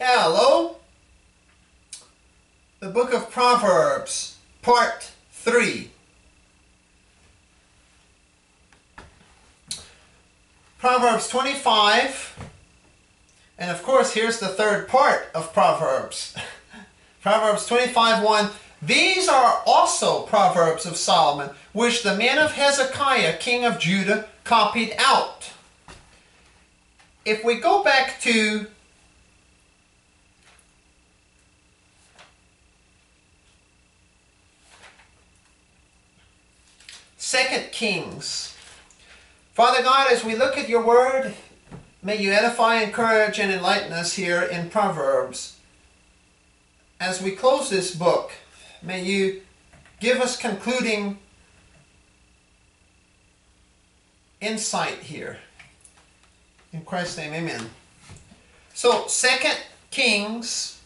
Hello. The book of Proverbs, part 3. Proverbs 25. And of course, here's the third part of Proverbs. Proverbs 25 1. These are also Proverbs of Solomon, which the men of Hezekiah, king of Judah, copied out. If we go back to Second Kings. Father God, as we look at your word, may you edify, encourage, and enlighten us here in Proverbs. As we close this book, may you give us concluding insight here. In Christ's name, amen. So, Second Kings,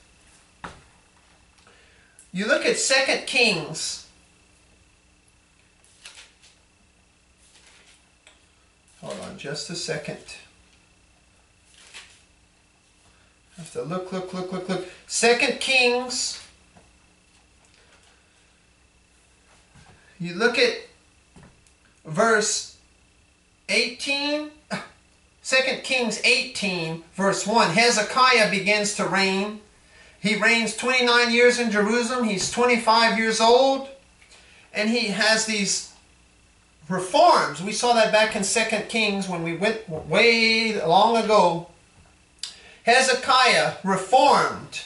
you look at Second Kings Hold on just a second. Have to look, look, look, look, look. Second Kings. You look at verse 18. Second Kings 18, verse 1. Hezekiah begins to reign. He reigns 29 years in Jerusalem. He's 25 years old. And he has these reforms. We saw that back in Second Kings when we went way long ago. Hezekiah reformed.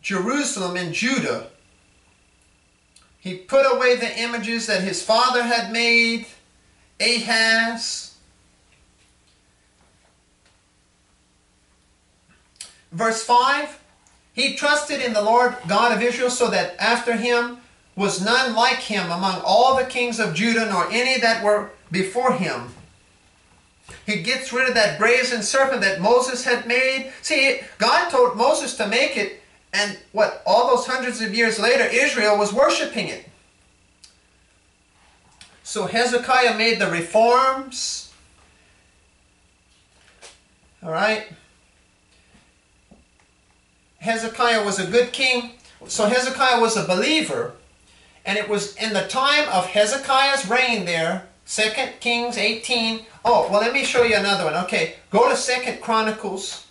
Jerusalem and Judah. He put away the images that his father had made, Ahaz. Verse 5 he trusted in the Lord God of Israel so that after him was none like him among all the kings of Judah, nor any that were before him. He gets rid of that brazen serpent that Moses had made. See, God told Moses to make it, and what, all those hundreds of years later, Israel was worshiping it. So Hezekiah made the reforms. All right. Hezekiah was a good king. So Hezekiah was a believer. And it was in the time of Hezekiah's reign there, 2 Kings 18. Oh, well, let me show you another one. Okay, go to 2 Chronicles.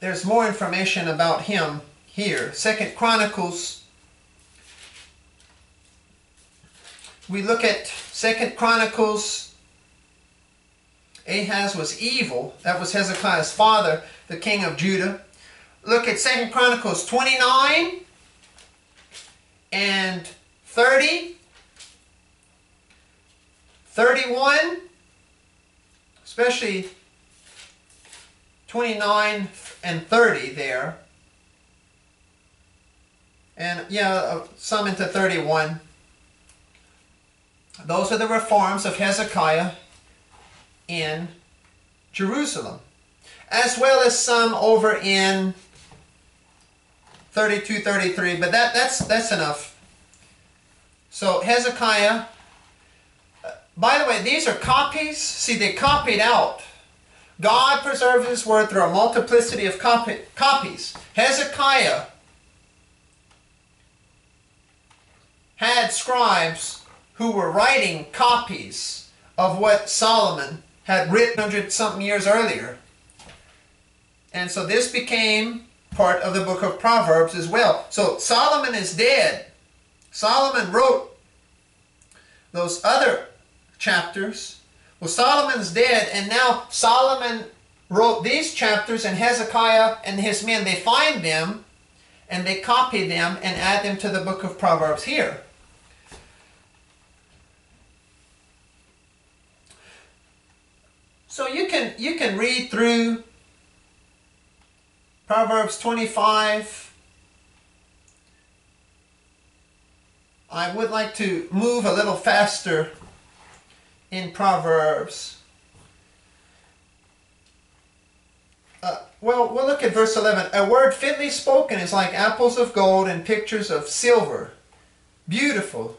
There's more information about him here. 2 Chronicles. We look at 2 Chronicles. Ahaz was evil. That was Hezekiah's father, the king of Judah look at Second Chronicles 29 and 30, 31, especially 29 and 30 there. And yeah, uh, some into 31. Those are the reforms of Hezekiah in Jerusalem, as well as some over in 32, 33, but that, that's, that's enough. So Hezekiah, uh, by the way, these are copies. See, they copied out. God preserves His word through a multiplicity of copy, copies. Hezekiah had scribes who were writing copies of what Solomon had written hundred something years earlier. And so this became part of the book of Proverbs as well. So Solomon is dead. Solomon wrote those other chapters. Well, Solomon's dead, and now Solomon wrote these chapters, and Hezekiah and his men, they find them, and they copy them and add them to the book of Proverbs here. So you can you can read through Proverbs 25. I would like to move a little faster in Proverbs. Uh, well, we'll look at verse 11. A word fitly spoken is like apples of gold and pictures of silver. Beautiful.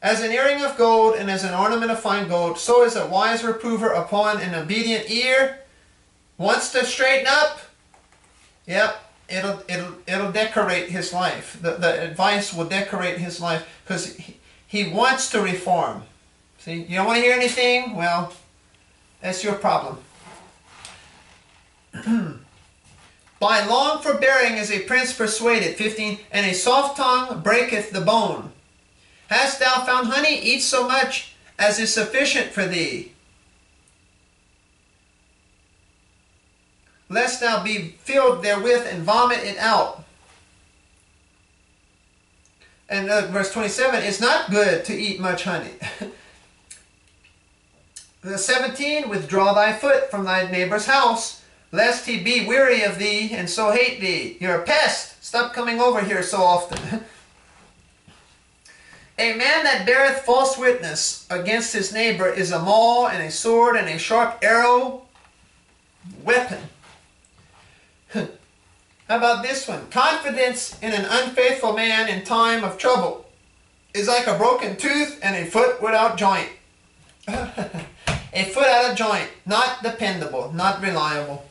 As an earring of gold and as an ornament of fine gold, so is a wise reprover upon an obedient ear. Wants to straighten up? Yep, it'll it'll it'll decorate his life. The the advice will decorate his life because he, he wants to reform. See, you don't want to hear anything? Well, that's your problem. By long forbearing is a prince persuaded. 15. And a soft tongue breaketh the bone. Hast thou found honey? Eat so much as is sufficient for thee. Lest thou be filled therewith and vomit it out. And uh, verse 27, it's not good to eat much honey. the 17, withdraw thy foot from thy neighbor's house, lest he be weary of thee and so hate thee. You're a pest. Stop coming over here so often. A man that beareth false witness against his neighbor is a maul and a sword and a sharp arrow weapon. How about this one? Confidence in an unfaithful man in time of trouble is like a broken tooth and a foot without joint. a foot out of joint, not dependable, not reliable.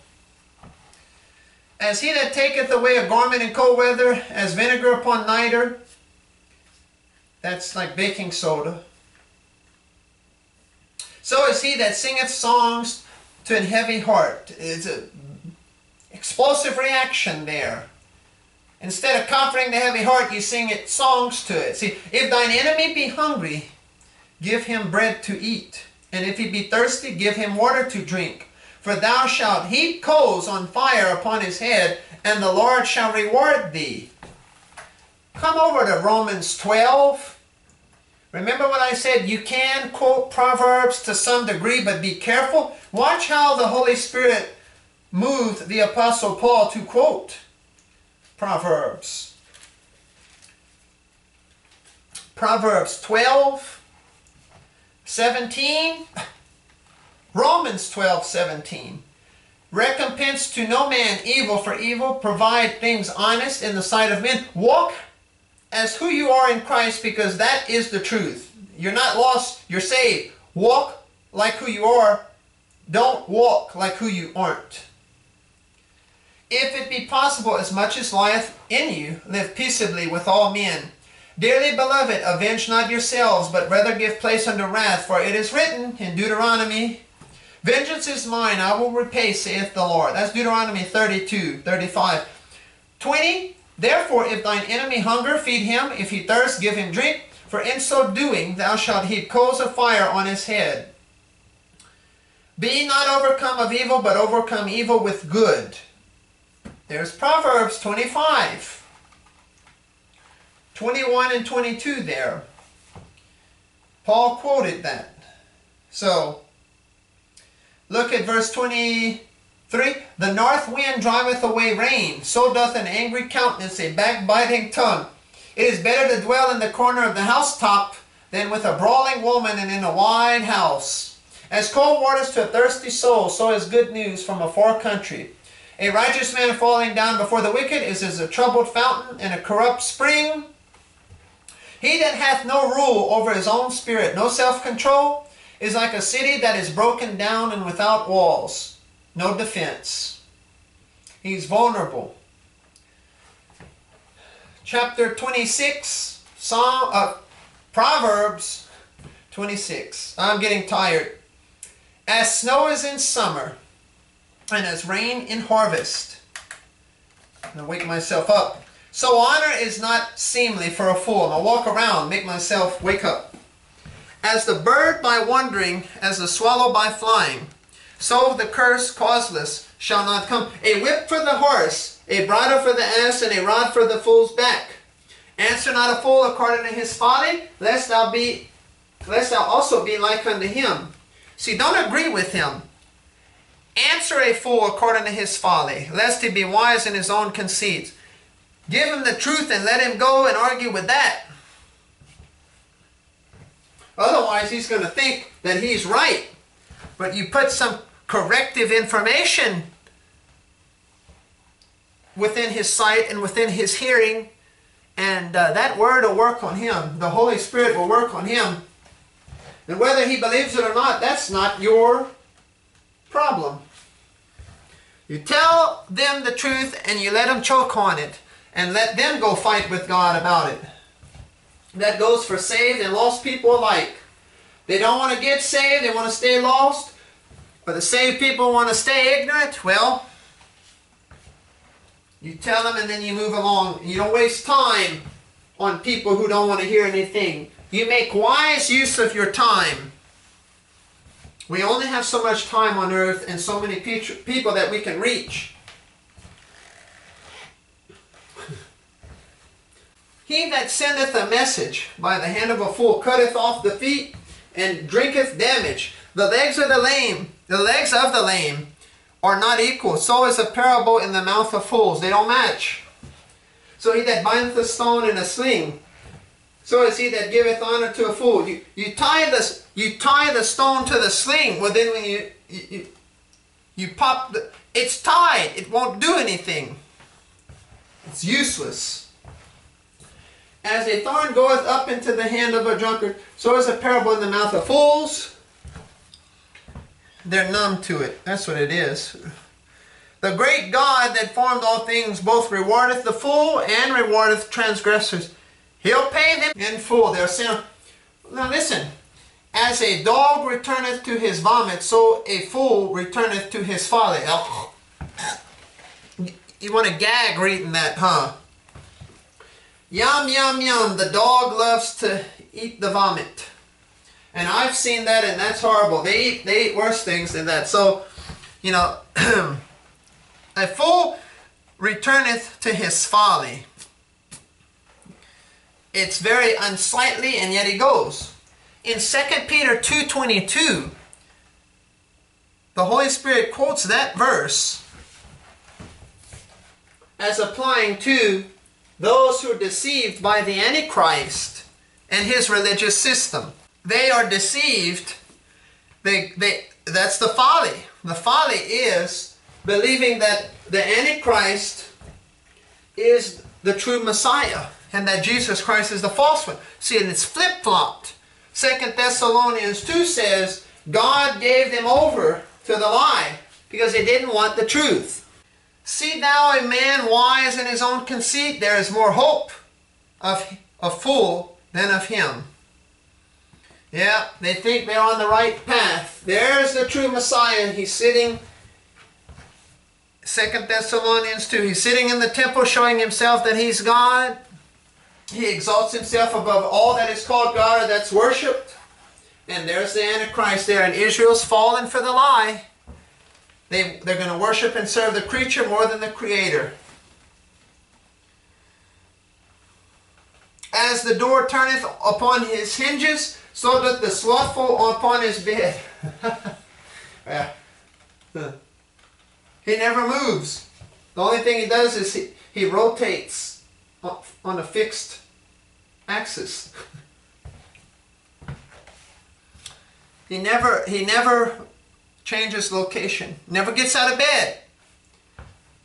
As he that taketh away a garment in cold weather, as vinegar upon niter, that's like baking soda. So is he that singeth songs to an heavy heart. It's an explosive reaction there. Instead of comforting the heavy heart, you sing it songs to it. See, if thine enemy be hungry, give him bread to eat. And if he be thirsty, give him water to drink. For thou shalt heap coals on fire upon his head, and the Lord shall reward thee. Come over to Romans 12. Remember what I said? You can quote Proverbs to some degree, but be careful. Watch how the Holy Spirit moved the Apostle Paul to quote Proverbs. Proverbs 12, 17, Romans 12, 17. Recompense to no man evil for evil, provide things honest in the sight of men, walk as who you are in Christ because that is the truth. You're not lost, you're saved. Walk like who you are. Don't walk like who you aren't. If it be possible, as much as lieth in you, live peaceably with all men. Dearly beloved, avenge not yourselves, but rather give place unto wrath, for it is written in Deuteronomy, Vengeance is mine, I will repay, saith the Lord. That's Deuteronomy 32, 35. 20, Therefore, if thine enemy hunger, feed him. If he thirst, give him drink. For in so doing, thou shalt heap coals of fire on his head. Be not overcome of evil, but overcome evil with good. There's Proverbs 25. 21 and 22 there. Paul quoted that. So, look at verse 23. The north wind driveth away rain, so doth an angry countenance a backbiting tongue. It is better to dwell in the corner of the housetop than with a brawling woman and in a wide house. As cold waters to a thirsty soul, so is good news from a far country. A righteous man falling down before the wicked is as a troubled fountain and a corrupt spring. He that hath no rule over his own spirit, no self-control, is like a city that is broken down and without walls no defense. He's vulnerable. Chapter 26, Psalm, uh, Proverbs 26. I'm getting tired. As snow is in summer, and as rain in harvest. Going to wake myself up. So honor is not seemly for a fool. I'll walk around, make myself wake up. As the bird by wandering, as the swallow by flying, so the curse causeless shall not come. A whip for the horse, a bridle for the ass, and a rod for the fool's back. Answer not a fool according to his folly, lest thou be lest thou also be like unto him. See, don't agree with him. Answer a fool according to his folly, lest he be wise in his own conceits. Give him the truth and let him go and argue with that. Otherwise, he's going to think that he's right. But you put some corrective information within his sight and within his hearing, And uh, that word will work on him. The Holy Spirit will work on him. And whether he believes it or not, that's not your problem. You tell them the truth and you let them choke on it and let them go fight with God about it. That goes for saved and lost people alike. They don't want to get saved, they want to stay lost. But the saved people want to stay ignorant. Well, you tell them and then you move along. You don't waste time on people who don't want to hear anything. You make wise use of your time. We only have so much time on earth and so many people that we can reach. He that sendeth a message by the hand of a fool cutteth off the feet and drinketh damage. The legs of the lame, the legs of the lame are not equal. So is a parable in the mouth of fools. They don't match. So he that bindeth a stone in a sling, so is he that giveth honor to a fool. You, you tie the you tie the stone to the sling. Well, then when you you, you, you pop the, it's tied. It won't do anything. It's useless. As a thorn goeth up into the hand of a drunkard, so is a parable in the mouth of fools. They're numb to it. That's what it is. The great God that formed all things both rewardeth the fool and rewardeth transgressors. He'll pay them in full their sin. Now listen. As a dog returneth to his vomit, so a fool returneth to his folly. You want to gag reading that, huh? Yum, yum, yum. The dog loves to eat the vomit. And I've seen that, and that's horrible. They eat, they eat worse things than that. So, you know, a fool returneth to his folly. It's very unsightly, and yet he goes. In 2 Peter 2.22, the Holy Spirit quotes that verse as applying to those who are deceived by the Antichrist and his religious system. They are deceived. They, they, that's the folly. The folly is believing that the Antichrist is the true Messiah and that Jesus Christ is the false one. See, and it's flip-flopped. Second Thessalonians 2 says, God gave them over to the lie because they didn't want the truth. See now a man wise in his own conceit, there is more hope of a fool than of him. Yeah, they think they're on the right path. There's the true Messiah. He's sitting, Second Thessalonians 2, he's sitting in the temple showing himself that he's God. He exalts himself above all that is called God or that's worshipped. And there's the Antichrist there, and Israel's fallen for the lie. They, they're going to worship and serve the creature more than the creator. As the door turneth upon his hinges, so doth the slothful upon his bed. yeah. He never moves. The only thing he does is he, he rotates on a fixed axis. he never he never changes location, never gets out of bed.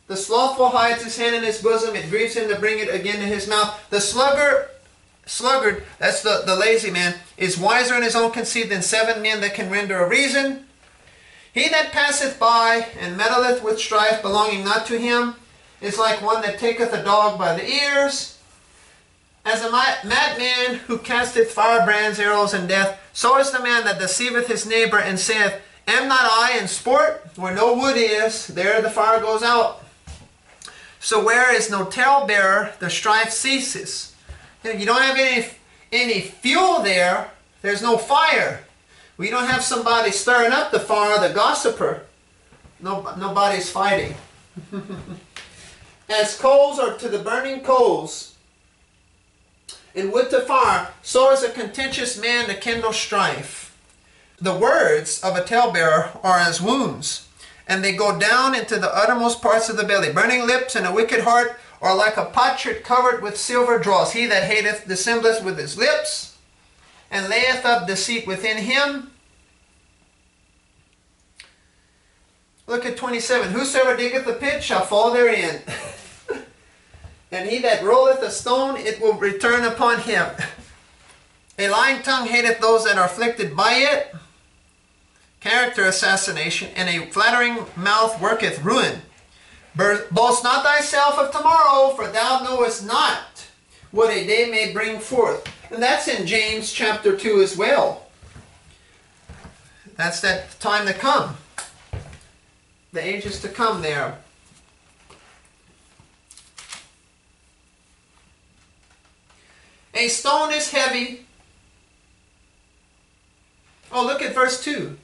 The slothful hides his hand in his bosom, it grieves him to bring it again to his mouth. The sluggard, sluggard, that's the, the lazy man, is wiser in his own conceit than seven men that can render a reason. He that passeth by and meddleth with strife belonging not to him is like one that taketh a dog by the ears. As a madman who casteth firebrands, arrows, and death, so is the man that deceiveth his neighbor and saith, Am not I in sport? Where no wood is, there the fire goes out. So where is no talebearer, the strife ceases. If You don't have any, any fuel there, there's no fire. We don't have somebody stirring up the fire, the gossiper. No, nobody's fighting. As coals are to the burning coals, and wood to fire, so is a contentious man to kindle strife. The words of a talebearer are as wounds, and they go down into the uttermost parts of the belly. Burning lips and a wicked heart are like a potsherd covered with silver dross. He that hateth dissembleth with his lips, and layeth up deceit within him. Look at 27. Whosoever diggeth the pit shall fall therein. And he that rolleth a stone, it will return upon him. A lying tongue hateth those that are afflicted by it. Character assassination. And a flattering mouth worketh ruin. Boast not thyself of tomorrow, for thou knowest not what a day may bring forth. And that's in James chapter 2 as well. That's that time to come. The ages to come there. A stone is heavy. Oh, look at verse 2.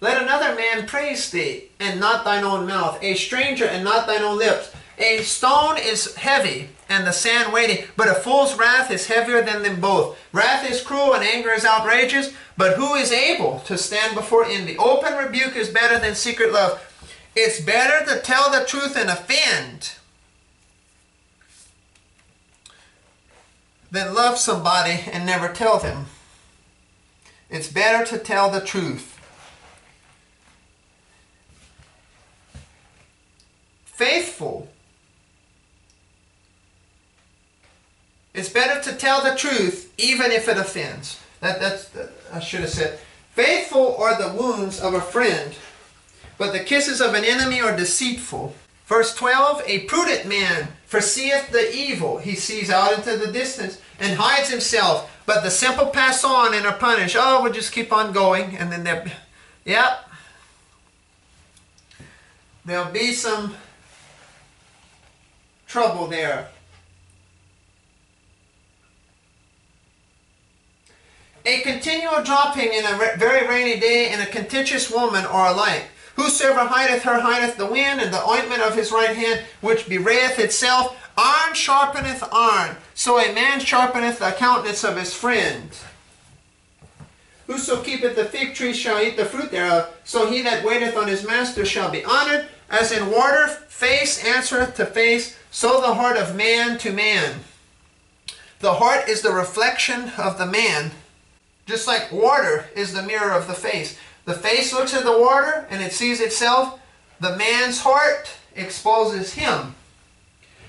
Let another man praise thee, and not thine own mouth, a stranger, and not thine own lips. A stone is heavy, and the sand weighty, but a fool's wrath is heavier than them both. Wrath is cruel, and anger is outrageous, but who is able to stand before envy? Open rebuke is better than secret love. It's better to tell the truth and offend than love somebody and never tell them. It's better to tell the truth. Faithful. It's better to tell the truth even if it offends. That, that's, that, I should have said. Faithful are the wounds of a friend, but the kisses of an enemy are deceitful. Verse 12, a prudent man foreseeth the evil he sees out into the distance and hides himself. But the simple pass on and are punished. Oh, we'll just keep on going. And then they're, yep. There'll be some trouble there. A continual dropping in a very rainy day and a contentious woman are alike. Whosoever hideth her hideth the wind, and the ointment of his right hand, which bewrayeth itself. Iron sharpeneth iron, so a man sharpeneth the countenance of his friend. Whoso keepeth the fig tree shall eat the fruit thereof, so he that waiteth on his master shall be honored. As in water face answereth to face, so the heart of man to man. The heart is the reflection of the man, just like water is the mirror of the face. The face looks at the water and it sees itself. The man's heart exposes him.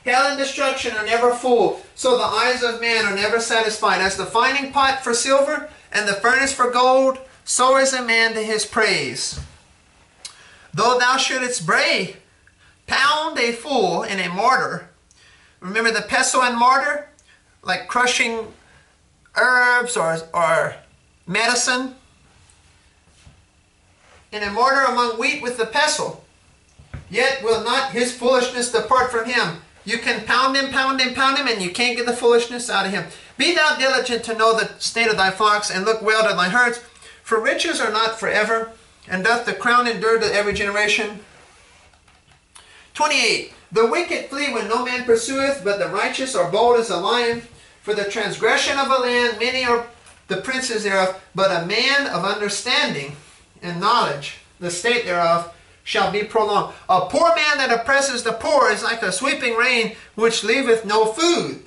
Hell and destruction are never full, so the eyes of man are never satisfied. As the finding pot for silver and the furnace for gold, so is a man to his praise. Though thou shouldest bray, pound a fool in a mortar. Remember the pestle and mortar? Like crushing herbs or, or medicine in a mortar among wheat with the pestle. Yet will not his foolishness depart from him. You can pound him, pound him, pound him, and you can't get the foolishness out of him. Be thou diligent to know the state of thy flocks, and look well to thy herds. For riches are not forever, and doth the crown endure to every generation. 28. The wicked flee when no man pursueth, but the righteous are bold as a lion. For the transgression of a land, many are the princes thereof, but a man of understanding and knowledge, the state thereof, shall be prolonged. A poor man that oppresses the poor is like a sweeping rain which leaveth no food.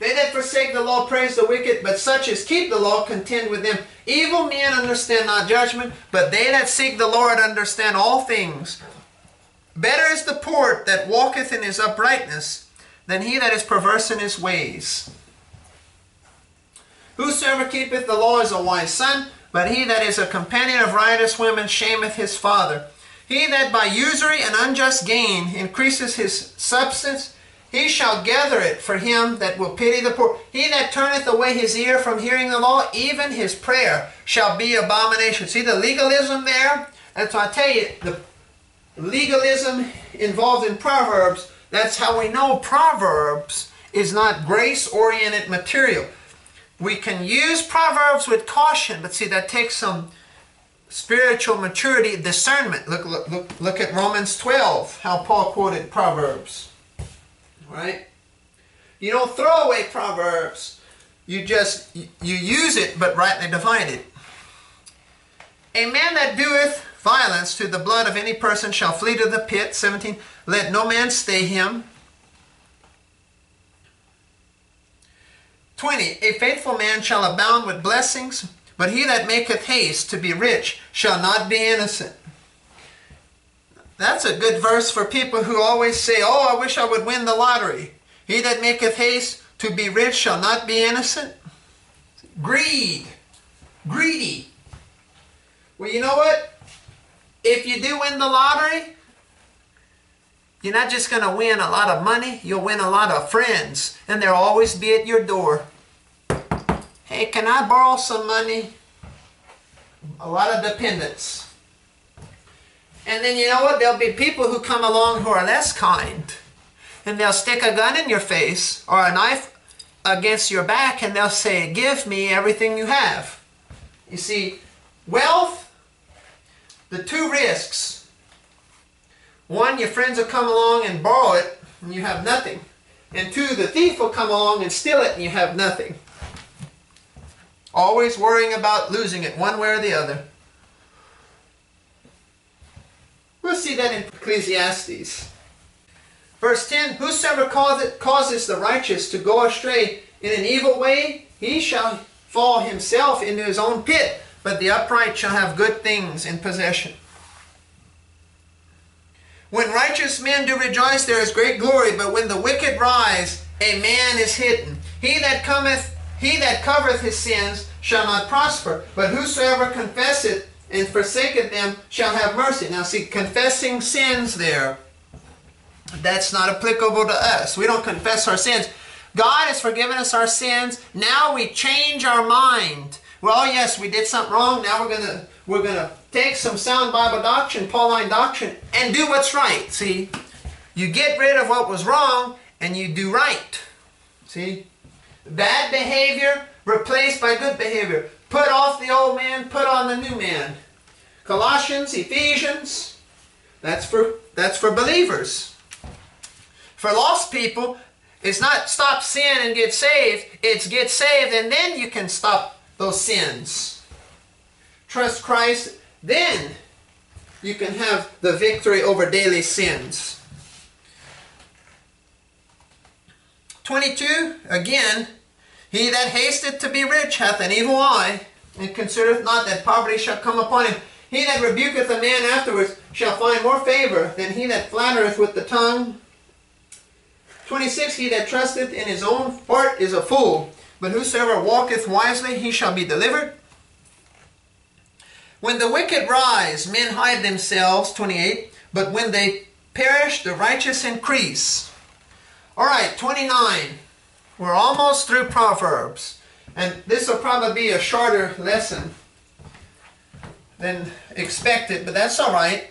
They that forsake the law praise the wicked, but such as keep the law contend with them. Evil men understand not judgment, but they that seek the Lord understand all things. Better is the poor that walketh in his uprightness than he that is perverse in his ways. Whosoever keepeth the law is a wise son, but he that is a companion of riotous women shameth his father. He that by usury and unjust gain increases his substance, he shall gather it for him that will pity the poor. He that turneth away his ear from hearing the law, even his prayer shall be abomination. See the legalism there? That's why I tell you, the legalism involved in Proverbs, that's how we know Proverbs is not grace-oriented material. We can use Proverbs with caution, but see, that takes some spiritual maturity, discernment. Look, look, look, look at Romans 12, how Paul quoted Proverbs. Right? You don't throw away Proverbs. You just, you use it, but rightly divide it. A man that doeth violence to the blood of any person shall flee to the pit. 17. Let no man stay him. 20. A faithful man shall abound with blessings, but he that maketh haste to be rich shall not be innocent. That's a good verse for people who always say, Oh, I wish I would win the lottery. He that maketh haste to be rich shall not be innocent. Greed. Greedy. Well, you know what? If you do win the lottery, you're not just going to win a lot of money, you'll win a lot of friends, and they'll always be at your door. Hey, can I borrow some money? A lot of dependents. And then you know what? There'll be people who come along who are less kind. And they'll stick a gun in your face or a knife against your back and they'll say, Give me everything you have. You see, wealth, the two risks. One, your friends will come along and borrow it and you have nothing. And two, the thief will come along and steal it and you have nothing. Always worrying about losing it one way or the other. We'll see that in Ecclesiastes. Verse 10 Whosoever causes the righteous to go astray in an evil way, he shall fall himself into his own pit, but the upright shall have good things in possession. When righteous men do rejoice, there is great glory, but when the wicked rise, a man is hidden. He that cometh, he that covereth his sins shall not prosper, but whosoever confesseth and forsaketh them shall have mercy. Now see, confessing sins there, that's not applicable to us. We don't confess our sins. God has forgiven us our sins. Now we change our mind. Well, yes, we did something wrong. Now we're gonna we're gonna take some sound Bible doctrine, Pauline doctrine, and do what's right. See, you get rid of what was wrong and you do right. See, bad behavior replaced by good behavior. Put off the old man, put on the new man. Colossians, Ephesians, that's for that's for believers. For lost people, it's not stop sin and get saved, it's get saved and then you can stop those sins. Trust Christ, then you can have the victory over daily sins. 22, again, he that hasteth to be rich hath an evil eye, and considereth not that poverty shall come upon him. He that rebuketh a man afterwards shall find more favor than he that flattereth with the tongue. 26 He that trusteth in his own heart is a fool, but whosoever walketh wisely, he shall be delivered. When the wicked rise, men hide themselves, 28, but when they perish, the righteous increase. All right, 29. We're almost through Proverbs. And this will probably be a shorter lesson than expected, but that's all right.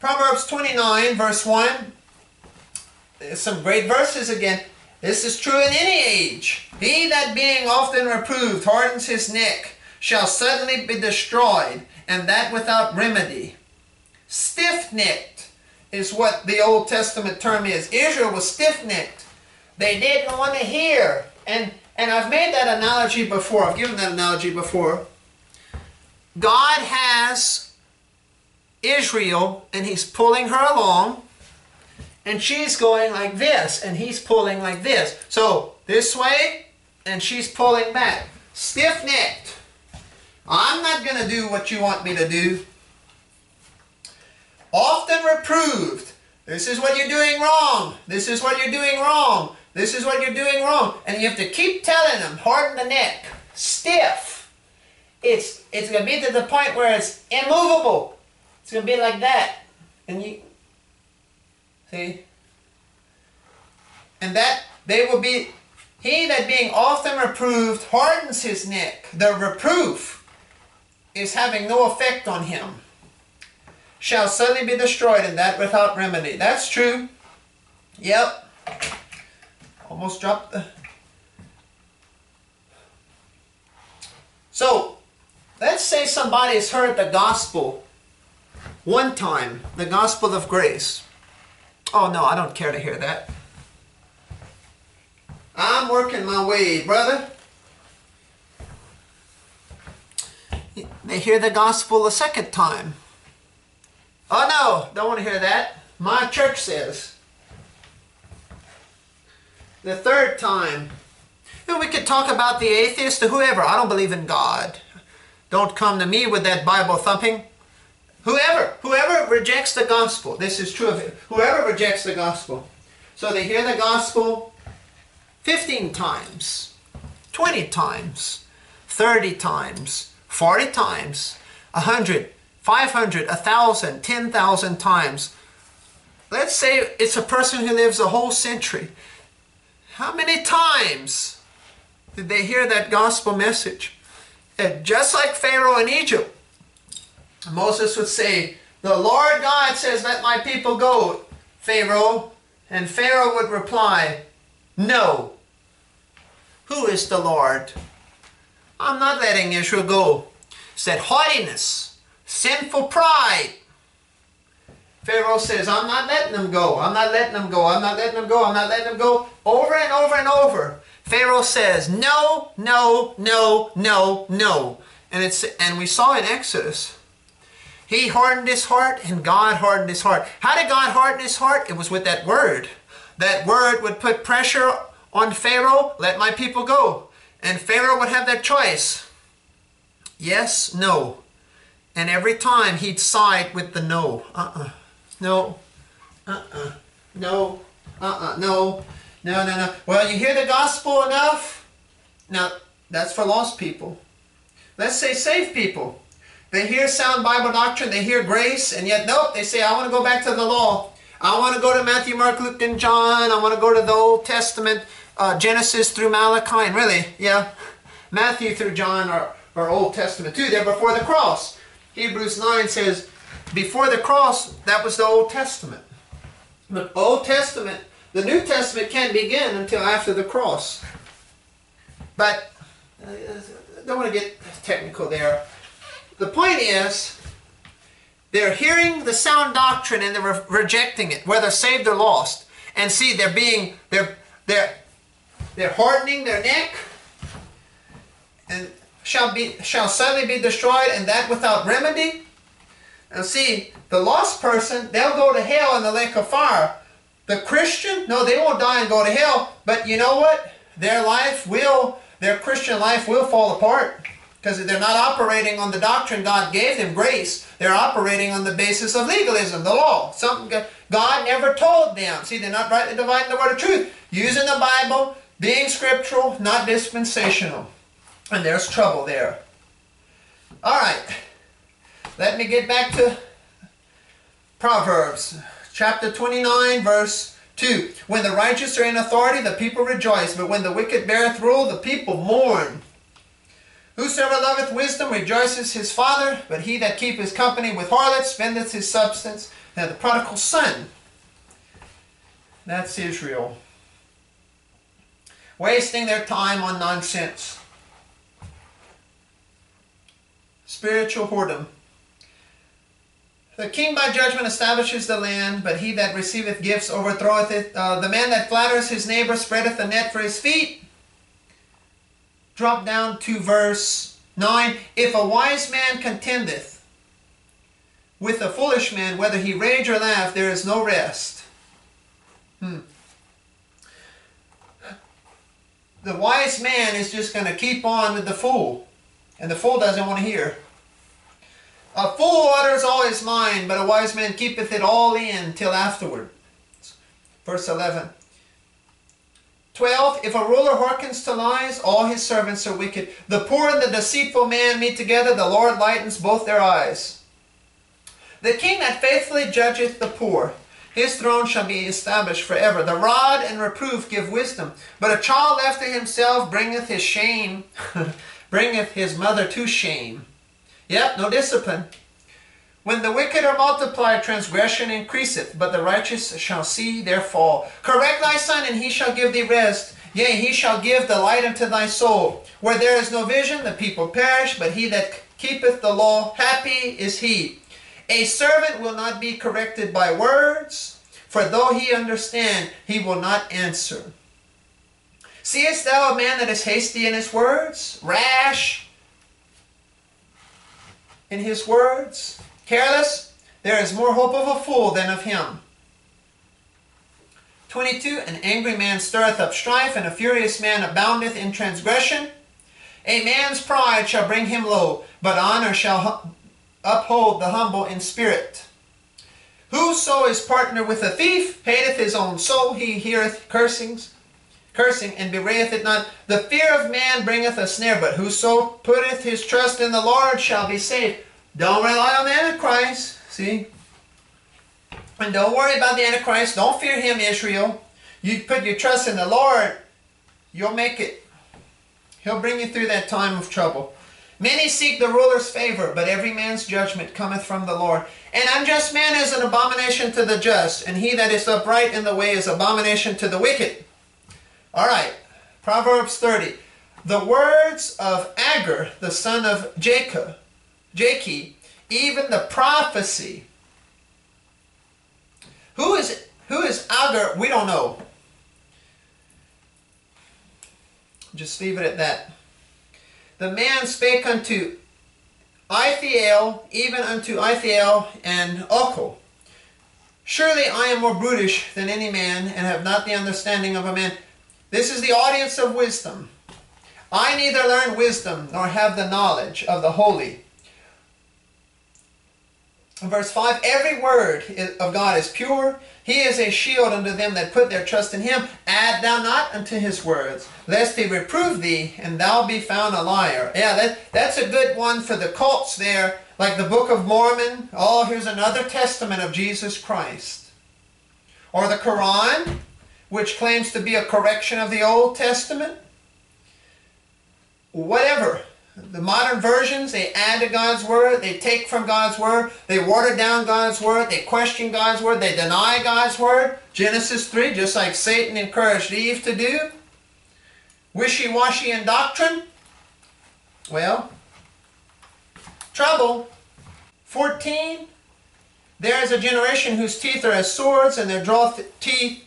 Proverbs 29, verse 1. There's some great verses again. This is true in any age. He that being often reproved hardens his neck shall suddenly be destroyed, and that without remedy. Stiff-necked is what the Old Testament term is. Israel was stiff-necked. They didn't want to hear. And, and I've made that analogy before. I've given that analogy before. God has Israel, and he's pulling her along, and she's going like this, and he's pulling like this. So, this way, and she's pulling back. Stiff-necked. I'm not going to do what you want me to do. Often reproved. This is what you're doing wrong. This is what you're doing wrong. This is what you're doing wrong. And you have to keep telling them, harden the neck, stiff. It's, it's going to be to the point where it's immovable. It's going to be like that. And you, see? And that, they will be, he that being often reproved hardens his neck. The reproof is having no effect on him. Shall suddenly be destroyed, and that without remedy. That's true. Yep. Almost dropped the... So, let's say somebody has heard the gospel one time, the gospel of grace. Oh no, I don't care to hear that. I'm working my way, brother. They hear the gospel a second time. Oh no, don't want to hear that. My church says. The third time. And we could talk about the atheist or whoever. I don't believe in God. Don't come to me with that Bible thumping. Whoever, whoever rejects the gospel, this is true of it, whoever rejects the gospel. So they hear the gospel 15 times, 20 times, 30 times, 40 times, 100, 500, 1,000, 10,000 times. Let's say it's a person who lives a whole century. How many times did they hear that gospel message? And just like Pharaoh in Egypt, Moses would say, The Lord God says, Let my people go, Pharaoh. And Pharaoh would reply, No. Who is the Lord? I'm not letting Israel go. Said haughtiness, sinful pride. Pharaoh says, I'm not letting them go. I'm not letting them go. I'm not letting them go. I'm not letting them go. Over and over and over. Pharaoh says, no, no, no, no, no. And it's and we saw in Exodus he hardened his heart and God hardened his heart. How did God harden his heart? It was with that word. That word would put pressure on Pharaoh, let my people go. And Pharaoh would have that choice. Yes, no. And every time he'd side with the no. Uh-uh. No. Uh-uh. No. Uh-uh. No. No, no, no. Well, you hear the gospel enough? Now, that's for lost people. Let's say saved people. They hear sound Bible doctrine, they hear grace, and yet, nope, they say, I want to go back to the law. I want to go to Matthew, Mark, Luke, and John. I want to go to the Old Testament, uh, Genesis through Malachi. And really, yeah, Matthew through John are, are Old Testament too. They're before the cross. Hebrews 9 says, before the cross, that was the Old Testament. The Old Testament, the New Testament can't begin until after the cross. But, I uh, don't want to get technical there. The point is, they're hearing the sound doctrine and they're re rejecting it, whether saved or lost. And see, they're being, they're, they're, they're hardening their neck and shall be, shall suddenly be destroyed and that without remedy. And see, the lost person, they'll go to hell in the lake of fire. The Christian, no, they won't die and go to hell. But you know what? Their life will, their Christian life will fall apart. Because they're not operating on the doctrine God gave them, grace. They're operating on the basis of legalism, the law. Something God never told them. See, they're not rightly dividing the word of truth. Using the Bible, being scriptural, not dispensational. And there's trouble there. All right. Let me get back to Proverbs chapter 29, verse 2. When the righteous are in authority, the people rejoice, but when the wicked beareth rule, the people mourn. Whosoever loveth wisdom rejoices his father, but he that keepeth company with harlots spendeth his substance. Now the prodigal son, that's Israel. Wasting their time on nonsense. Spiritual whoredom. The king by judgment establishes the land, but he that receiveth gifts overthroweth it. Uh, the man that flatters his neighbor spreadeth a net for his feet drop down to verse 9. If a wise man contendeth with a foolish man, whether he rage or laugh, there is no rest. Hmm. The wise man is just going to keep on with the fool. And the fool doesn't want to hear. A fool utters all his mind, but a wise man keepeth it all in till afterward. Verse 11. 12. If a ruler hearkens to lies, all his servants are wicked. The poor and the deceitful man meet together, the Lord lightens both their eyes. The king that faithfully judgeth the poor, his throne shall be established forever. The rod and reproof give wisdom, but a child left to himself bringeth his shame, bringeth his mother to shame. Yep, no discipline. When the wicked are multiplied, transgression increaseth, but the righteous shall see their fall. Correct thy son, and he shall give thee rest. Yea, he shall give the light unto thy soul. Where there is no vision, the people perish, but he that keepeth the law, happy is he. A servant will not be corrected by words, for though he understand, he will not answer. Seest thou a man that is hasty in his words, rash in his words? Careless, there is more hope of a fool than of him. 22. An angry man stirreth up strife, and a furious man aboundeth in transgression. A man's pride shall bring him low, but honor shall uphold the humble in spirit. Whoso is partner with a thief hateth his own soul, he heareth cursings, cursing, and bewrayeth it not. The fear of man bringeth a snare, but whoso putteth his trust in the Lord shall be saved. Don't rely on the Antichrist, see? And don't worry about the Antichrist. Don't fear him, Israel. You put your trust in the Lord, you'll make it. He'll bring you through that time of trouble. Many seek the ruler's favor, but every man's judgment cometh from the Lord. An unjust man is an abomination to the just, and he that is upright in the way is abomination to the wicked. All right, Proverbs 30. The words of Agur, the son of Jacob, Jakeh, even the prophecy. Who is who is Agur? We don't know. Just leave it at that. The man spake unto Ithiel, even unto Ithiel and Ochel. Surely I am more brutish than any man, and have not the understanding of a man. This is the audience of wisdom. I neither learn wisdom nor have the knowledge of the holy. Verse 5 Every word of God is pure. He is a shield unto them that put their trust in him. Add thou not unto his words, lest he reprove thee, and thou be found a liar. Yeah, that, that's a good one for the cults there, like the Book of Mormon. Oh, here's another testament of Jesus Christ. Or the Quran which claims to be a correction of the Old Testament. Whatever. The modern versions, they add to God's Word, they take from God's Word, they water down God's Word, they question God's Word, they deny God's Word. Genesis 3, just like Satan encouraged Eve to do. Wishy-washy in doctrine. Well, trouble. 14, there is a generation whose teeth are as swords and their draw teeth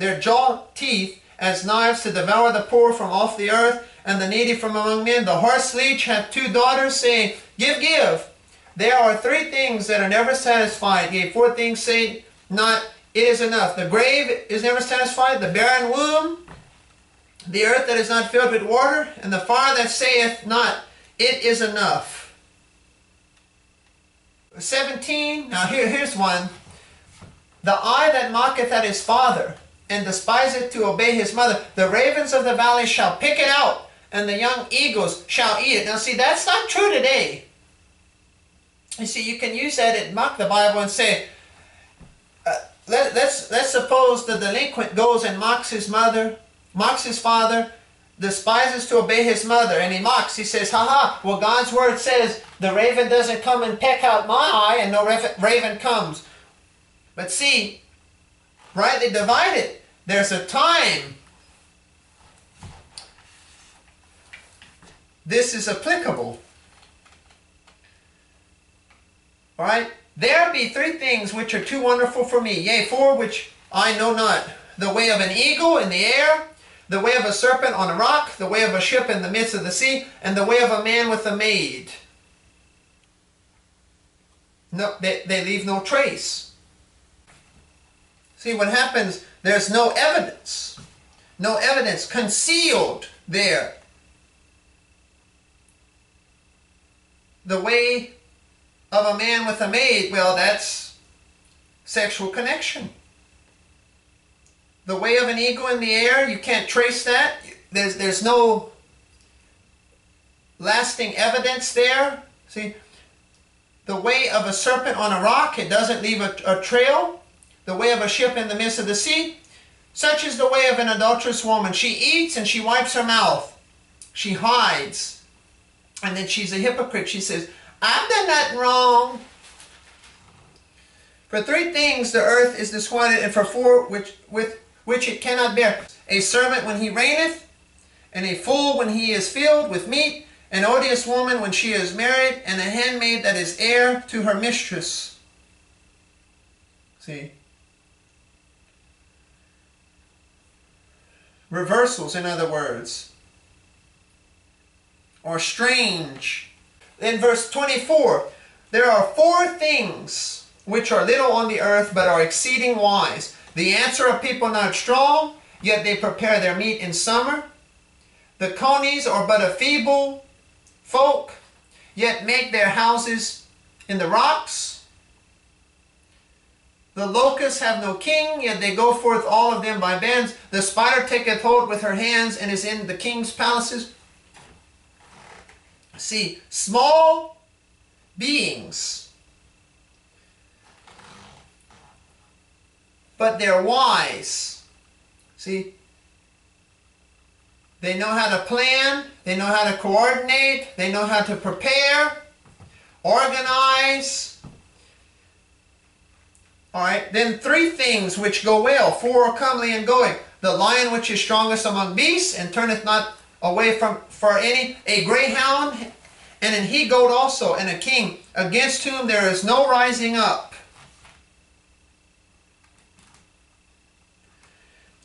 their jaw teeth as knives to devour the poor from off the earth and the needy from among men. The horse leech hath two daughters, saying, Give, give. There are three things that are never satisfied. Yea, four things say not, it is enough. The grave is never satisfied, the barren womb, the earth that is not filled with water, and the fire that saith not, it is enough. 17, now here, here's one. The eye that mocketh at his father, and despiseth to obey his mother. The ravens of the valley shall pick it out, and the young eagles shall eat it. Now see, that's not true today. You see, you can use that and mock the Bible and say, uh, let, let's, let's suppose the delinquent goes and mocks his mother, mocks his father, despises to obey his mother, and he mocks. He says, ha ha, well God's word says the raven doesn't come and peck out my eye, and no raven comes. But see, rightly divided, there's a time this is applicable. All right? There be three things which are too wonderful for me, yea, four which I know not. The way of an eagle in the air, the way of a serpent on a rock, the way of a ship in the midst of the sea, and the way of a man with a maid. No, they, they leave no trace. See, what happens there's no evidence. No evidence concealed there. The way of a man with a maid, well, that's sexual connection. The way of an eagle in the air, you can't trace that. There's, there's no lasting evidence there. See, the way of a serpent on a rock, it doesn't leave a, a trail the way of a ship in the midst of the sea. Such is the way of an adulterous woman. She eats and she wipes her mouth. She hides. And then she's a hypocrite. She says, I've done nothing wrong. For three things the earth is disquieted, and for four which, with which it cannot bear. A servant when he reigneth, and a fool when he is filled with meat, an odious woman when she is married, and a handmaid that is heir to her mistress. See? Reversals, in other words, or strange. In verse 24, there are four things which are little on the earth but are exceeding wise. The answer of people not strong, yet they prepare their meat in summer. The conies are but a feeble folk, yet make their houses in the rocks. The locusts have no king, yet they go forth all of them by bands. The spider taketh hold with her hands and is in the king's palaces. See, small beings, but they're wise. See, they know how to plan, they know how to coordinate, they know how to prepare, organize. All right, then three things which go well, four are comely and going. The lion which is strongest among beasts and turneth not away from for any, a greyhound, and an he goat also, and a king, against whom there is no rising up.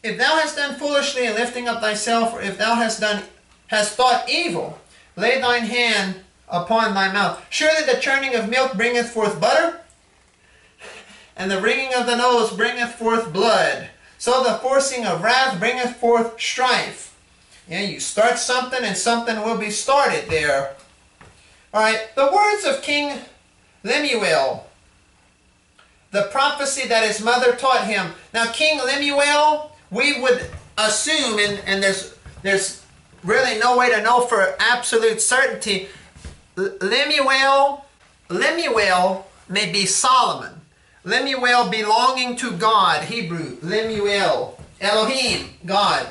If thou hast done foolishly in lifting up thyself, or if thou hast done hast thought evil, lay thine hand upon thy mouth. Surely the churning of milk bringeth forth butter, and the wringing of the nose bringeth forth blood. So the forcing of wrath bringeth forth strife. Yeah, you start something and something will be started there. Alright, the words of King Lemuel, the prophecy that his mother taught him. Now, King Lemuel, we would assume, and, and there's, there's really no way to know for absolute certainty, Lemuel, Lemuel may be Solomon. Lemuel belonging to God, Hebrew, Lemuel, Elohim, God.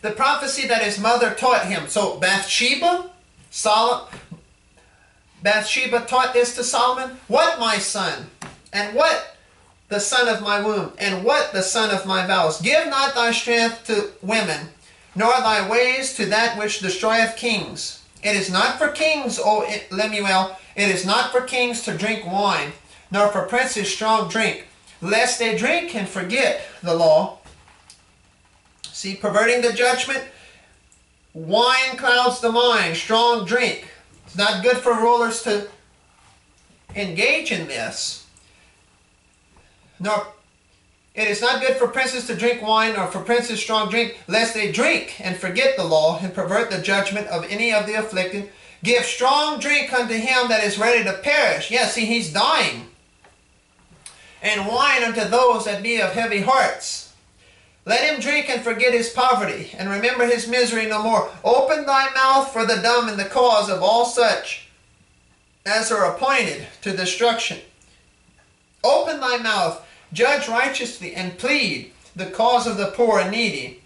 The prophecy that his mother taught him. So Bathsheba, Solomon, Bathsheba taught this to Solomon. What, my son? And what the son of my womb? And what the son of my vows? Give not thy strength to women, nor thy ways to that which destroyeth kings. It is not for kings, O Lemuel, it is not for kings to drink wine, nor for princes strong drink, lest they drink and forget the law. See, perverting the judgment, wine clouds the mind, strong drink. It's not good for rulers to engage in this. Nor it is not good for princes to drink wine, nor for princes strong drink, lest they drink and forget the law and pervert the judgment of any of the afflicted. Give strong drink unto him that is ready to perish. Yes, see, he's dying. And wine unto those that be of heavy hearts. Let him drink and forget his poverty, and remember his misery no more. Open thy mouth for the dumb and the cause of all such as are appointed to destruction. Open thy mouth Judge righteously and plead the cause of the poor and needy.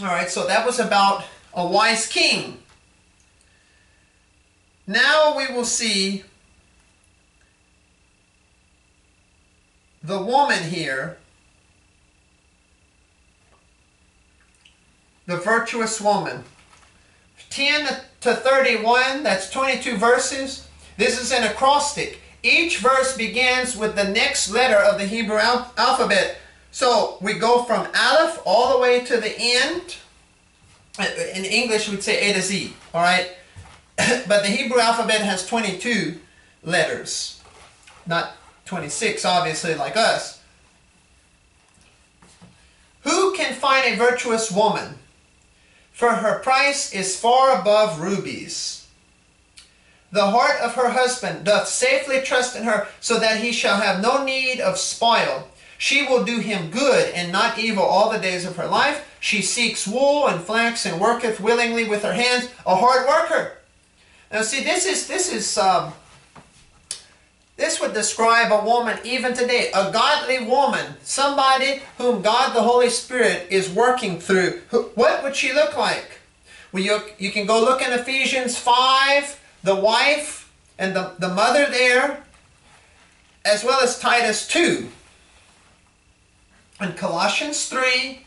All right, so that was about a wise king. Now we will see the woman here, the virtuous woman. 10 to 31, that's 22 verses. This is an acrostic. Each verse begins with the next letter of the Hebrew al alphabet. So we go from Aleph all the way to the end. Uh, in English, we'd say A to Z, all right? but the Hebrew alphabet has 22 letters, not 26, obviously, like us. Who can find a virtuous woman? For her price is far above rubies. The heart of her husband doth safely trust in her, so that he shall have no need of spoil. She will do him good and not evil all the days of her life. She seeks wool and flax and worketh willingly with her hands, a hard worker. Now see, this is, this is, um, this would describe a woman even today, a godly woman, somebody whom God the Holy Spirit is working through. What would she look like? Well, you, you can go look in Ephesians 5, the wife and the, the mother there, as well as Titus 2 and Colossians 3.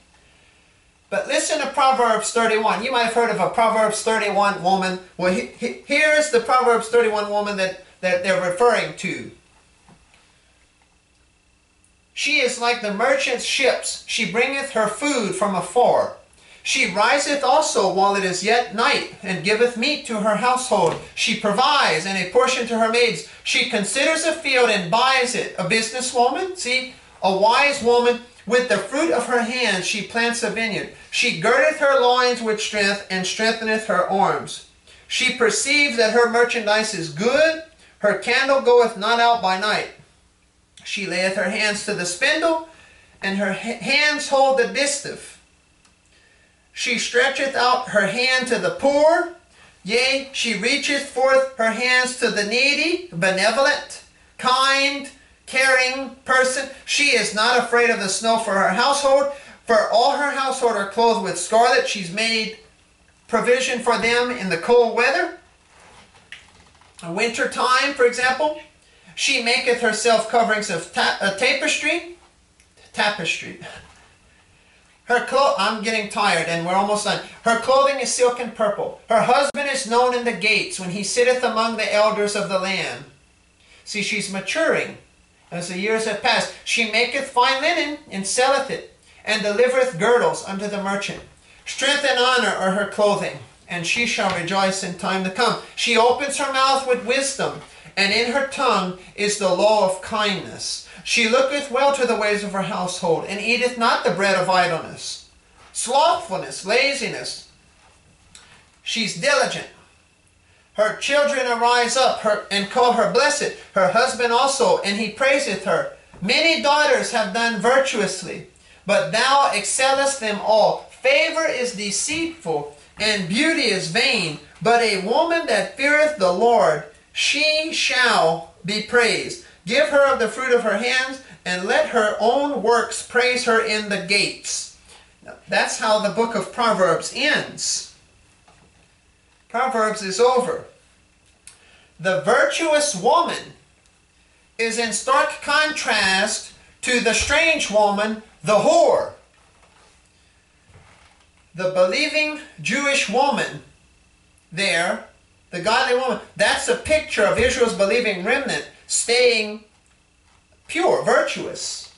But listen to Proverbs 31. You might have heard of a Proverbs 31 woman. Well, he, he, here's the Proverbs 31 woman that, that they're referring to. She is like the merchant's ships. She bringeth her food from afar. She riseth also while it is yet night, and giveth meat to her household. She provides and a portion to her maids. She considers a field and buys it. A businesswoman, see, a wise woman, with the fruit of her hands she plants a vineyard. She girdeth her loins with strength, and strengtheneth her arms. She perceives that her merchandise is good. Her candle goeth not out by night. She layeth her hands to the spindle, and her hands hold the distaff. She stretcheth out her hand to the poor. Yea, she reacheth forth her hands to the needy, benevolent, kind, caring person. She is not afraid of the snow for her household, for all her household are clothed with scarlet. She's made provision for them in the cold weather. In winter time, for example, she maketh herself coverings of ta uh, tapestry. Tapestry. Her clo I'm getting tired and we're almost done. Her clothing is silk and purple. Her husband is known in the gates when he sitteth among the elders of the land. See, she's maturing as the years have passed. She maketh fine linen and selleth it, and delivereth girdles unto the merchant. Strength and honor are her clothing, and she shall rejoice in time to come. She opens her mouth with wisdom, and in her tongue is the law of kindness. She looketh well to the ways of her household, and eateth not the bread of idleness. Slothfulness, laziness. She's diligent. Her children arise up her, and call her blessed, her husband also, and he praiseth her. Many daughters have done virtuously, but thou excellest them all. Favor is deceitful, and beauty is vain, but a woman that feareth the Lord, she shall be praised. Give her of the fruit of her hands, and let her own works praise her in the gates. Now, that's how the book of Proverbs ends. Proverbs is over. The virtuous woman is in stark contrast to the strange woman, the whore. The believing Jewish woman there, the godly woman, that's a picture of Israel's believing remnant staying pure, virtuous.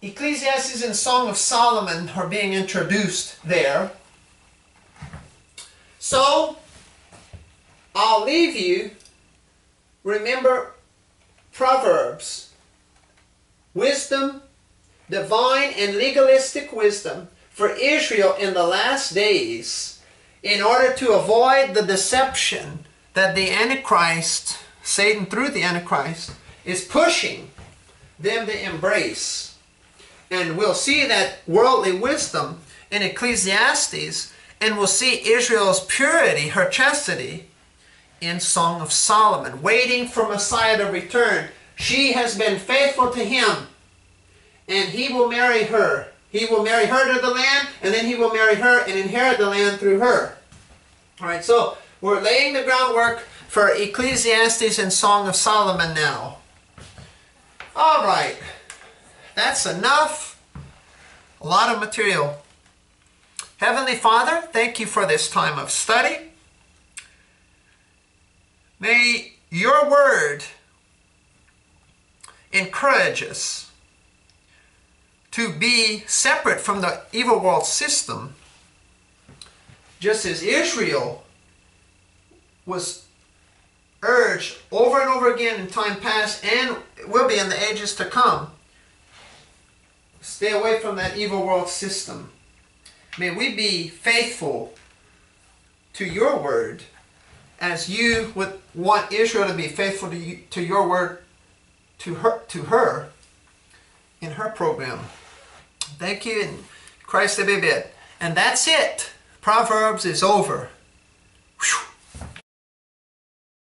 Ecclesiastes and Song of Solomon are being introduced there. So, I'll leave you. Remember Proverbs. Wisdom, divine and legalistic wisdom for Israel in the last days in order to avoid the deception that the Antichrist, Satan through the Antichrist, is pushing them to embrace. And we'll see that worldly wisdom in Ecclesiastes and we'll see Israel's purity, her chastity, in Song of Solomon, waiting for Messiah to return. She has been faithful to him, and he will marry her. He will marry her to the land, and then he will marry her and inherit the land through her. All right, so we're laying the groundwork for Ecclesiastes and Song of Solomon now. All right, that's enough. A lot of material. Heavenly Father, thank you for this time of study. May your word encourage us to be separate from the evil world system, just as Israel was urged over and over again in time past and will be in the ages to come. Stay away from that evil world system. May we be faithful to your word as you would want Israel to be faithful to, you, to your word to her, to her in her program. Thank you and Christ be bid. And that's it. Proverbs is over. Whew.